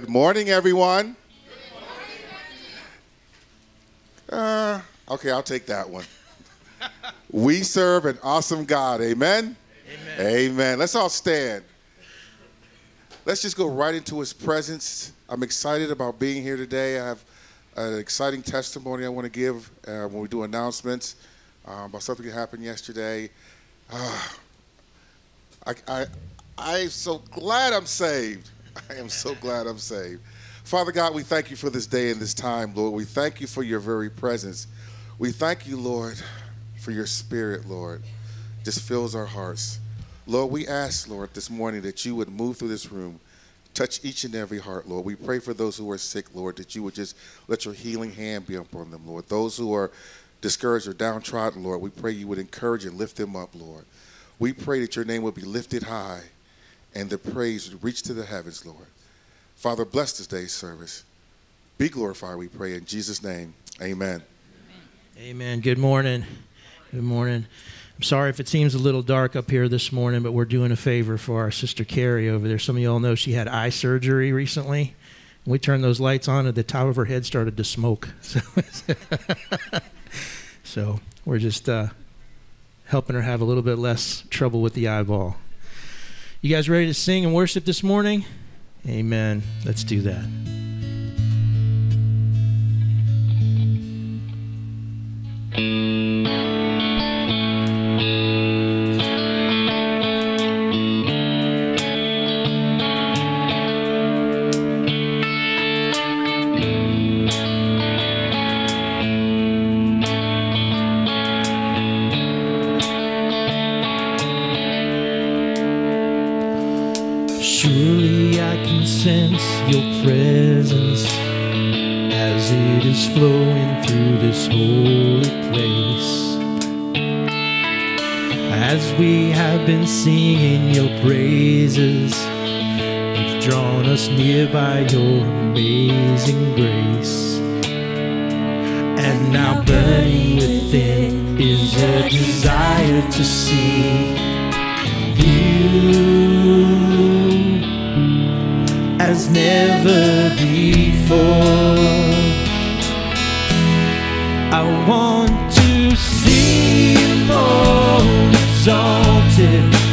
Good morning, everyone. Uh, okay, I'll take that one. we serve an awesome God. Amen? Amen. Amen. Let's all stand. Let's just go right into his presence. I'm excited about being here today. I have an exciting testimony I want to give uh, when we do announcements um, about something that happened yesterday. Uh, I, I, I'm so glad I'm saved. I am so glad I'm saved. Father God, we thank you for this day and this time, Lord. We thank you for your very presence. We thank you, Lord, for your spirit, Lord. Just fills our hearts. Lord, we ask, Lord, this morning that you would move through this room, touch each and every heart, Lord. We pray for those who are sick, Lord, that you would just let your healing hand be upon them, Lord. Those who are discouraged or downtrodden, Lord, we pray you would encourage and lift them up, Lord. We pray that your name would be lifted high and the praise reach to the heavens, Lord. Father, bless this day's service. Be glorified, we pray in Jesus' name. Amen. Amen. Good morning. Good morning. I'm sorry if it seems a little dark up here this morning, but we're doing a favor for our sister Carrie over there. Some of you all know she had eye surgery recently. We turned those lights on, and the top of her head started to smoke. So, so we're just uh, helping her have a little bit less trouble with the eyeball. You guys ready to sing and worship this morning? Amen. Let's do that. Flowing through this holy place. As we have been singing your praises, you've drawn us near by your amazing grace. And now burning within is a desire to see you as never before. I want to see you more exalted.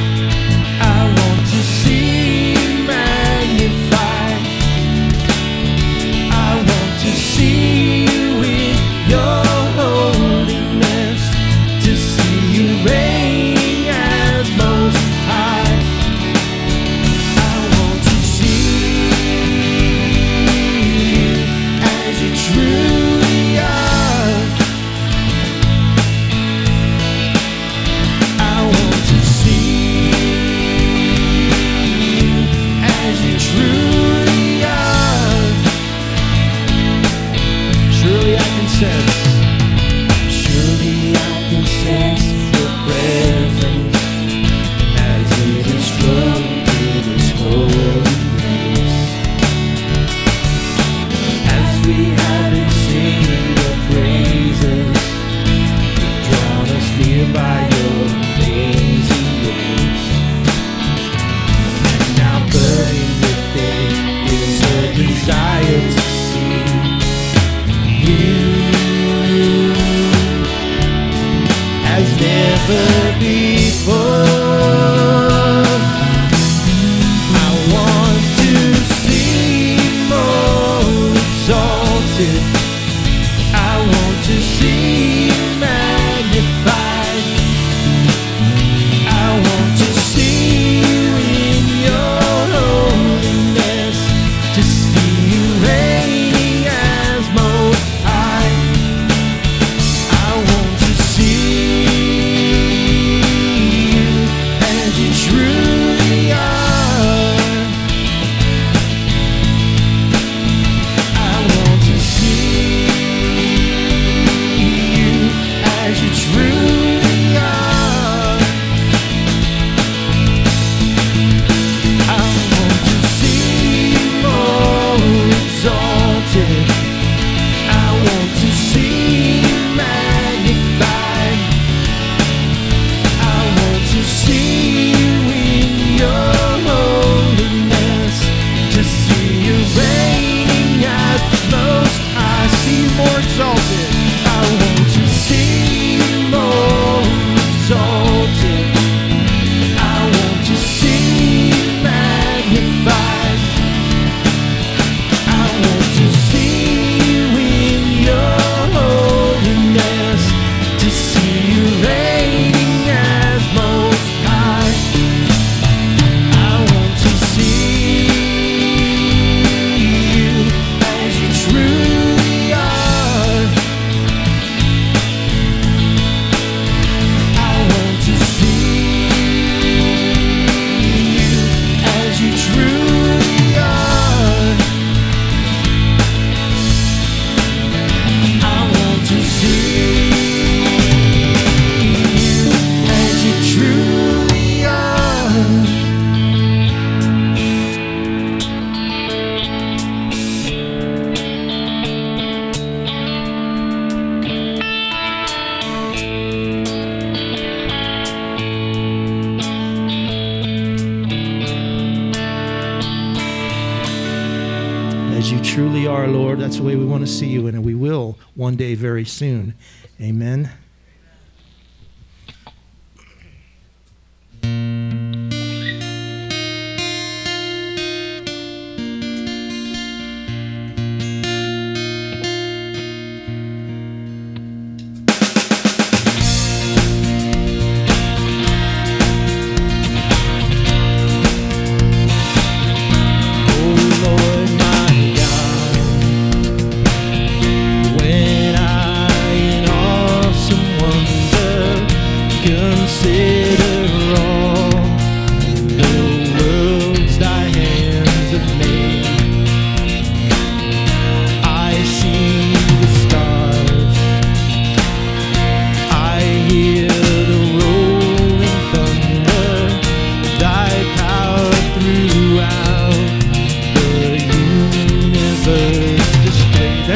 as you truly are, Lord. That's the way we want to see you, and we will one day very soon. Amen.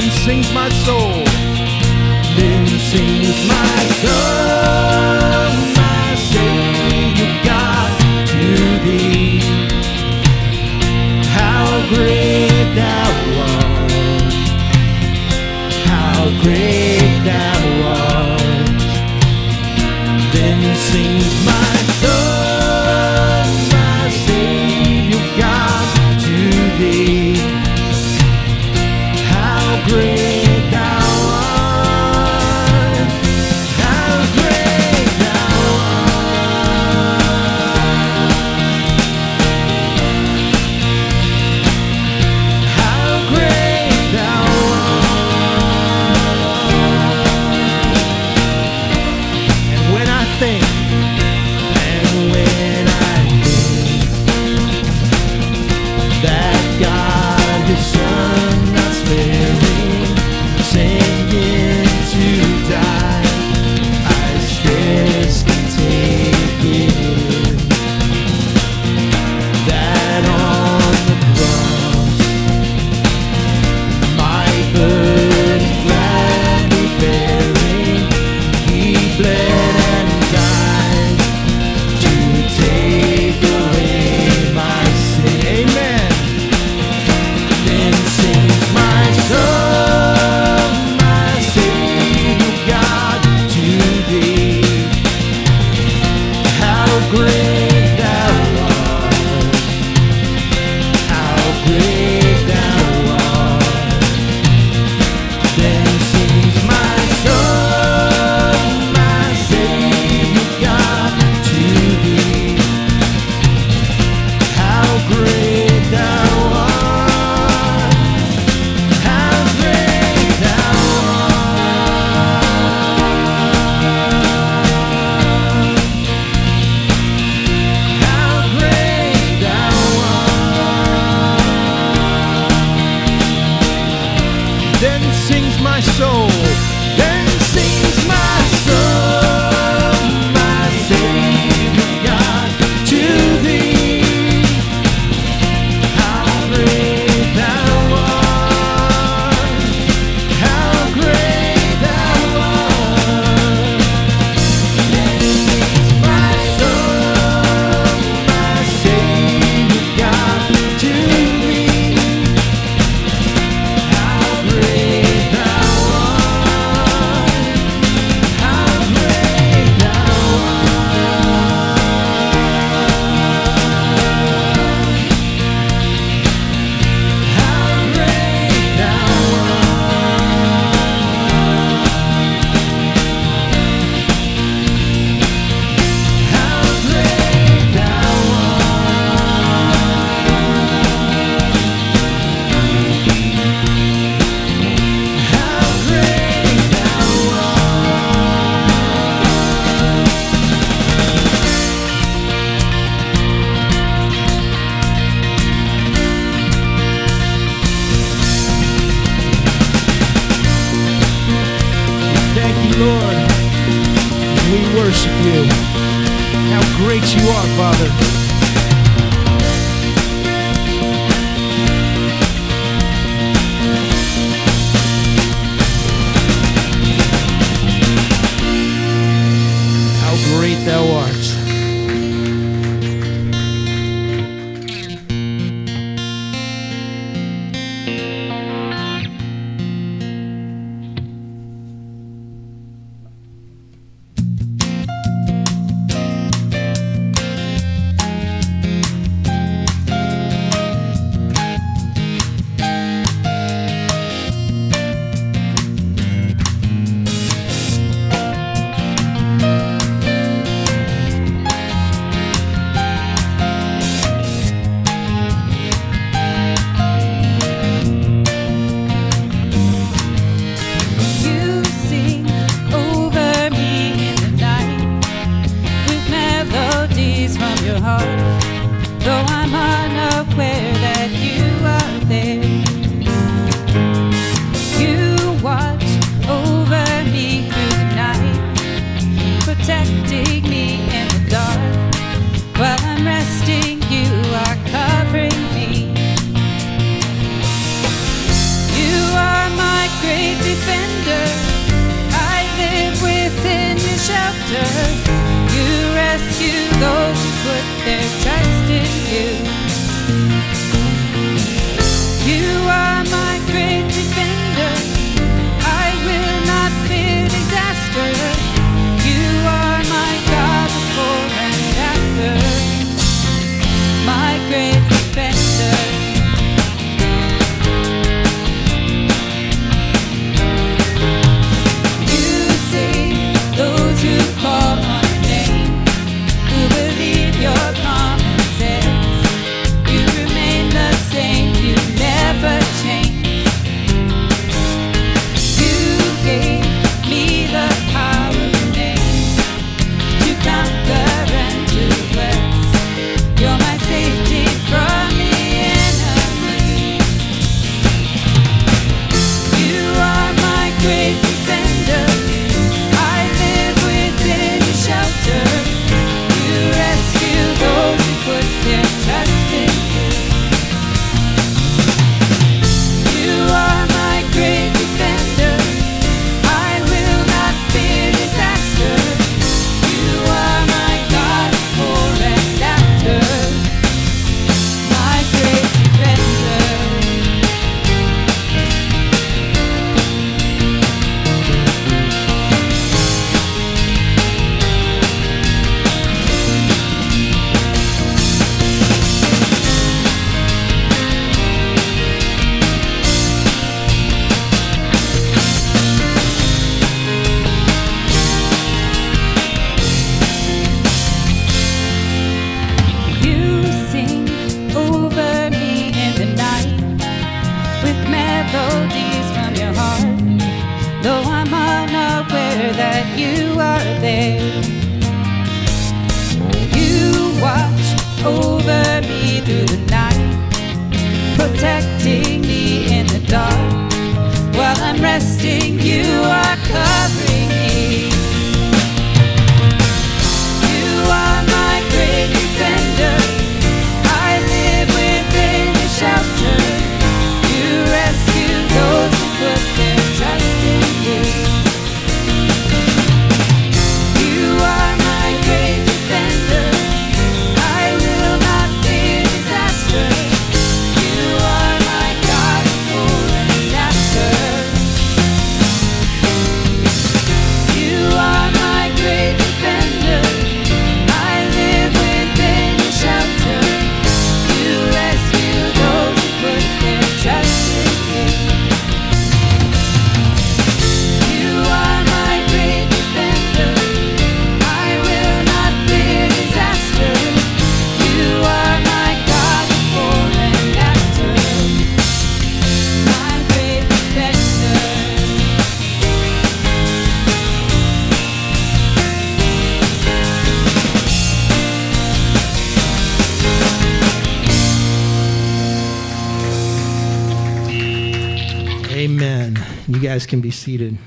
and sings my soul. Then sings my soul. protecting guys can be seated.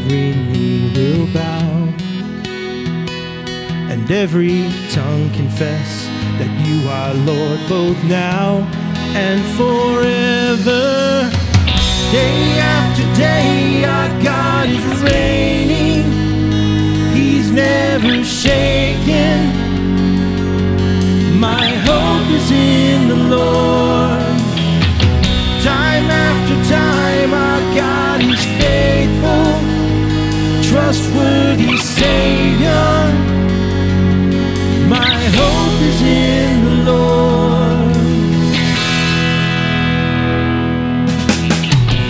every knee will bow, and every tongue confess that you are Lord both now and forever. Day after day, our God is reigning, He's never shaken. My hope is in the Lord. Time after time, our God is faithful trustworthy Savior. My hope is in the Lord.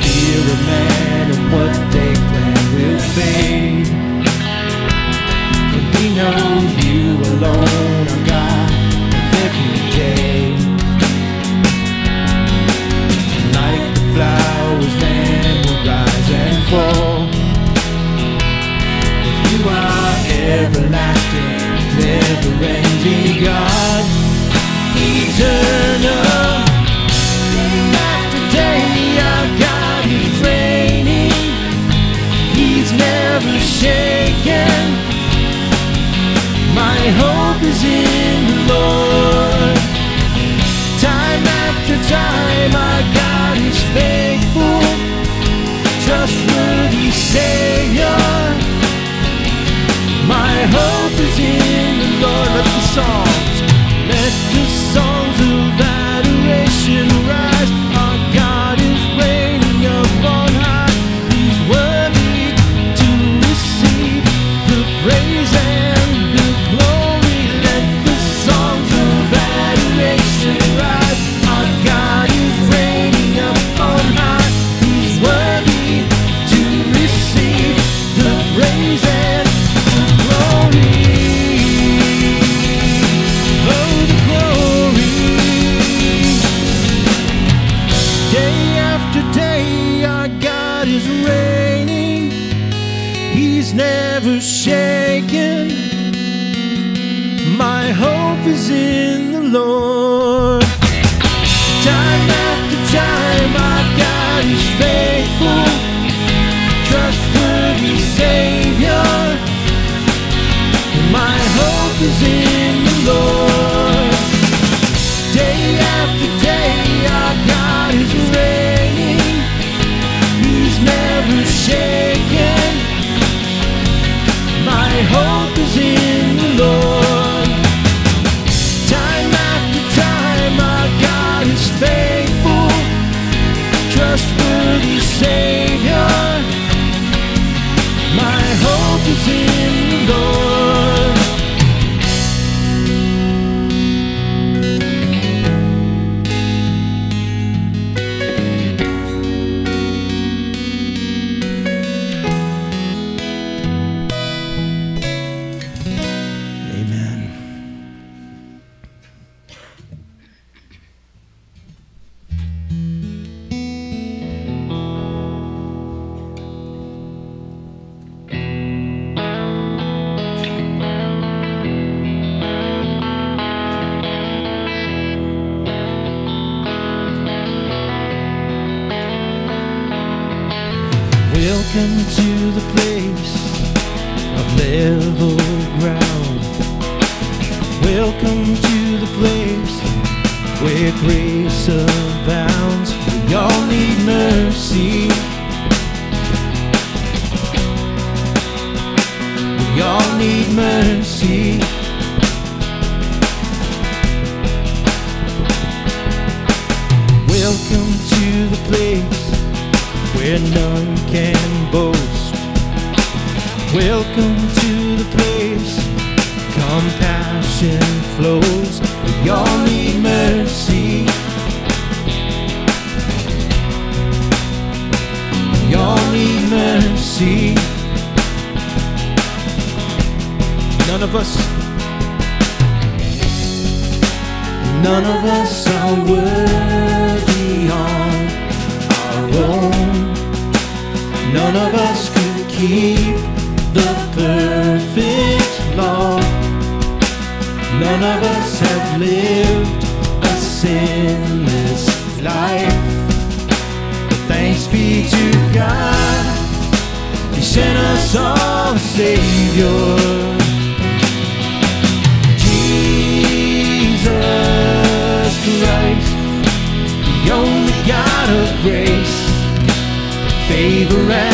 Fear a man of what they plan will fade. But we know you alone are God every day. Like the flowers, then will rise and fall. everlasting, never-ending God, eternal. shaken. My hope is in the Lord. Time after time, our God is faithful, trustworthy, safe. Welcome to the place where none can boast. Welcome to the place compassion flows. We all need mercy. We all need mercy. None of us None of us are worthy on our own. None of us could keep the perfect law. None of us have lived a sinless life. But thanks be to God, He sent us our Savior. Jesus Christ, the only God of grace, favor and.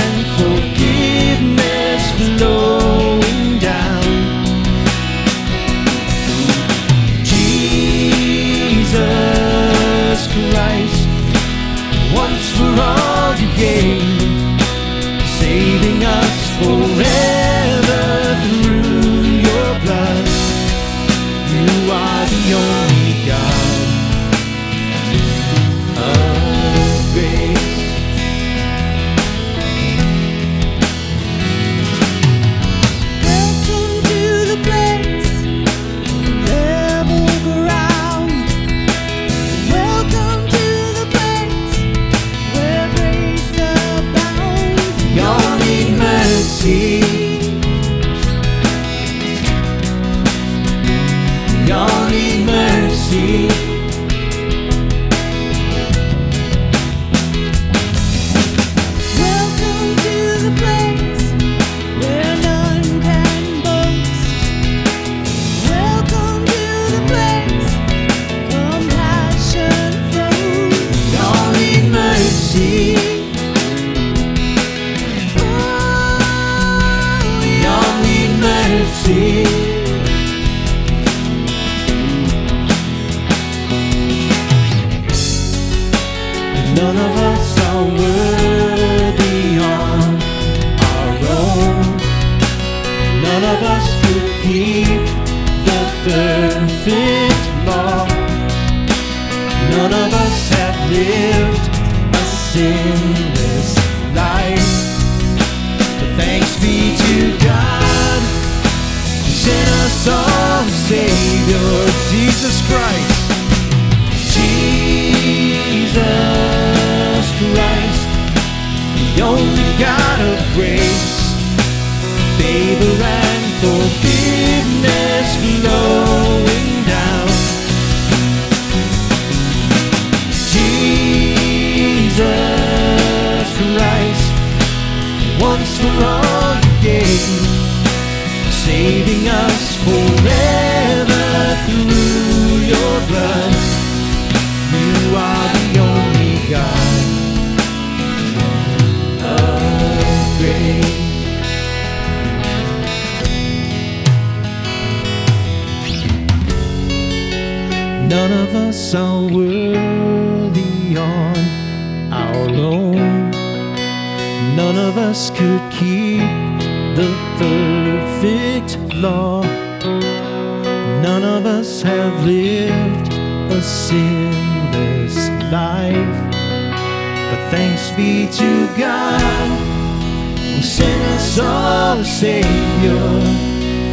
Savior.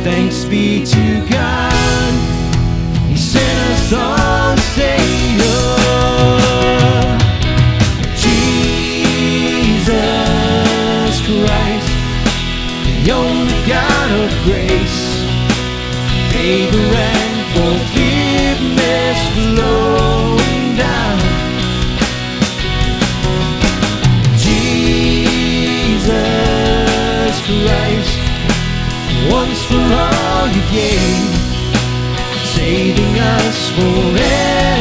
Thanks be to God. He sent us all safe. for all you gave, saving us forever.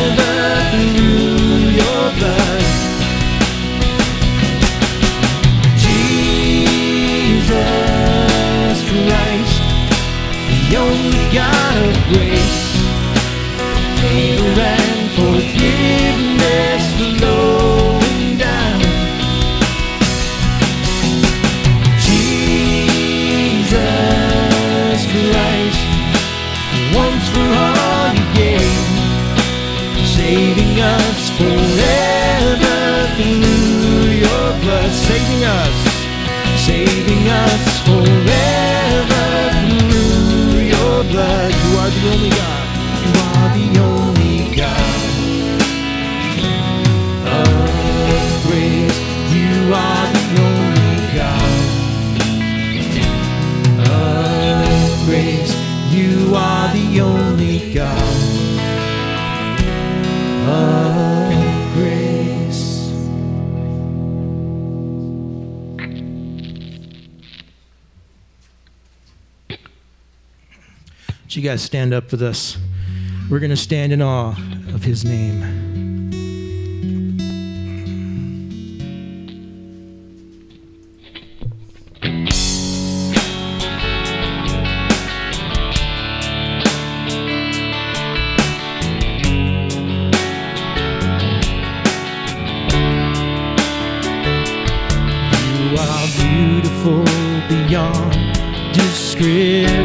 taking us forever through your blood, saving us, saving us forever. you guys stand up for us. We're going to stand in awe of his name. You are beautiful beyond description.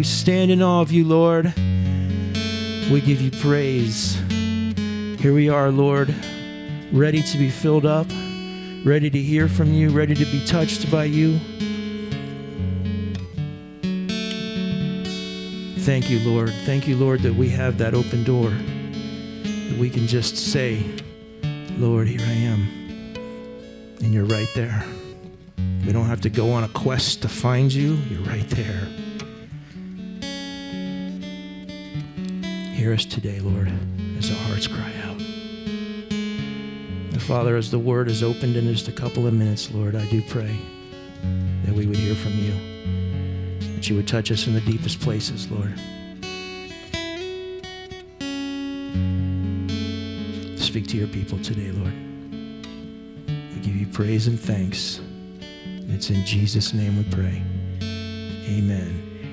We stand in awe of you, Lord. We give you praise. Here we are, Lord, ready to be filled up, ready to hear from you, ready to be touched by you. Thank you, Lord. Thank you, Lord, that we have that open door, that we can just say, Lord, here I am. And you're right there. We don't have to go on a quest to find you, you're right there. Hear us today, Lord, as our hearts cry out. Father, as the word is opened in just a couple of minutes, Lord, I do pray that we would hear from you, that you would touch us in the deepest places, Lord. Speak to your people today, Lord. We give you praise and thanks. It's in Jesus' name we pray. Amen.